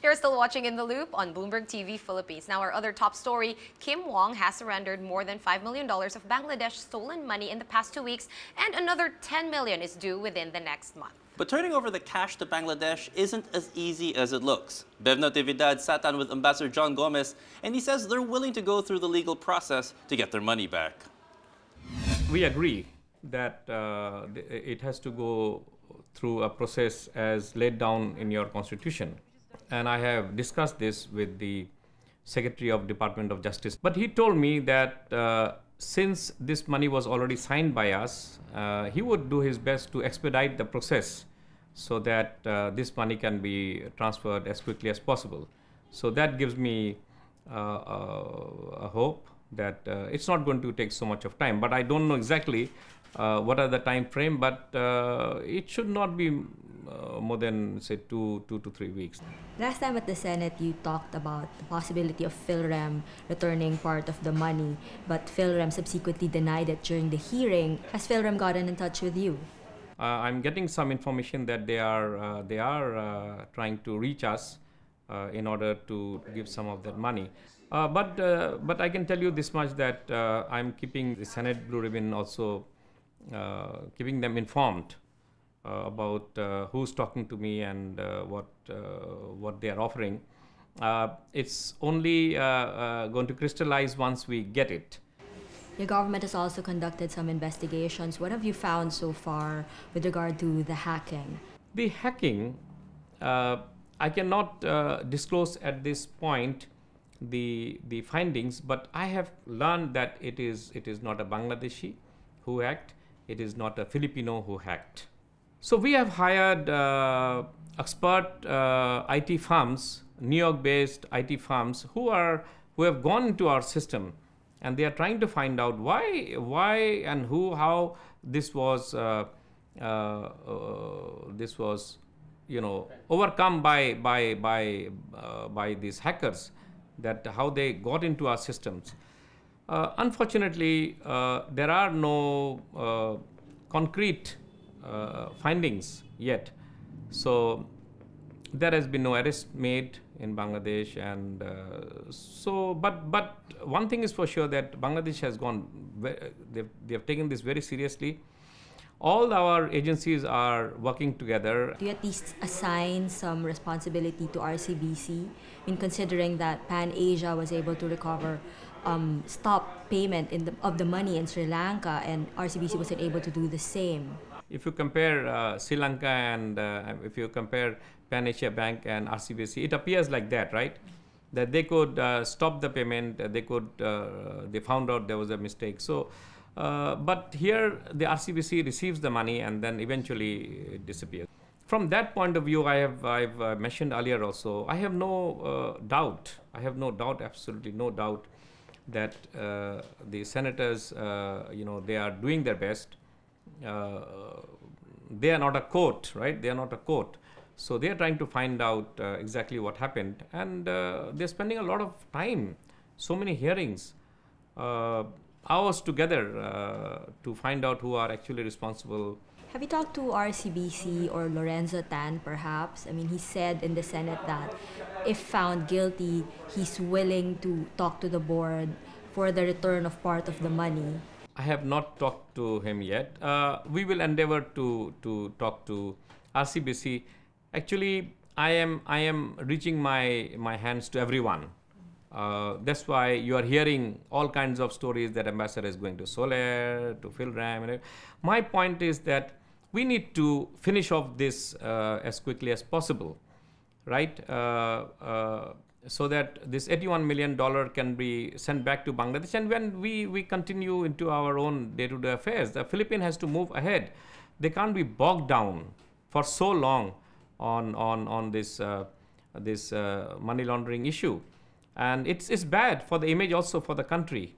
You're still watching In the Loop on Bloomberg TV Philippines. Now, our other top story Kim Wong has surrendered more than $5 million of Bangladesh stolen money in the past two weeks, and another 10 million is due within the next month. But turning over the cash to Bangladesh isn't as easy as it looks. Bev Natividad sat down with Ambassador John Gomes, and he says they're willing to go through the legal process to get their money back. We agree that uh, it has to go through a process as laid down in your constitution. And I have discussed this with the Secretary of Department of Justice. But he told me that uh, since this money was already signed by us, uh, he would do his best to expedite the process so that uh, this money can be transferred as quickly as possible. So that gives me uh, uh, a hope that uh, it's not going to take so much of time. But I don't know exactly uh, what are the time frame, but uh, it should not be uh, more than say two, two to three weeks. Last time at the Senate, you talked about the possibility of PhilRem returning part of the money, but PhilRem subsequently denied it during the hearing. Has PhilRem gotten in touch with you? Uh, I'm getting some information that they are uh, they are uh, trying to reach us Uh, in order to give some of that money. Uh, but uh, but I can tell you this much that I'm keeping the Senate Blue Ribbon also uh, keeping them informed uh, about uh, who's talking to me and what what they are offering. it's only going to crystallize once we get it. Your government has also conducted some investigations. What have you found so far with regard to the hacking? The hacking, uh, I cannot uh, disclose at this point the the findings, but I have learned that it is it is not a Bangladeshi who hacked it is not a Filipino who hacked. So we have hired uh, expert uh, IT firms, New York-based IT firms, who are who have gone into our system, and they are trying to find out why, why, and who, how this was uh, uh, uh this was, you know, overcome by by by uh, by these hackers, that how they got into our systems. Uh, unfortunately, uh, there are no uh, concrete findings yet. So there has been no arrest made in Bangladesh, and uh, so. But but one thing is for sure that Bangladesh has gone. They've, they have taken this very seriously. All our agencies are working together. Do you at least assign some responsibility to RCBC in considering that Pan Asia was able to recover um, stop payment the, of the money in Sri Lanka, and RCBC wasn't able to do the same. If you compare uh, Sri Lanka and uh, if you compare Pan Asia Bank and RCBC, it appears like that, right? That they could uh, stop the payment, they could, uh, they found out there was a mistake. So, uh, but here the RCBC receives the money and then eventually it disappears. From that point of view, I have I've uh, mentioned earlier also. I have no doubt. I have no doubt, absolutely no doubt that uh, the senators, uh, you know, they are doing their best. Uh, they are not a court, right? They are not a court. So they are trying to find out exactly what happened, and they're spending a lot of time, so many hearings, hours together to find out who are actually responsible have you talked to RCBC or Lorenzo Tan, perhaps? I mean, he said in the Senate that if found guilty, he's willing to talk to the board for the return of part of the money. I have not talked to him yet. Uh, we will endeavor to to talk to RCBC. Actually, I am I am reaching my my hands to everyone. Uh, that's why you are hearing all kinds of stories that ambassador is going to Solaire, to PhilRem. My point is that we need to finish off this uh, as quickly as possible, right? Uh, uh so that this 81 million dollar can be sent back to Bangladesh, and when we we continue into our own day-to-day affairs, the Philippines has to move ahead. They can't be bogged down for so long on on on this uh, this uh, money laundering issue and it's, it's bad for the image also for the country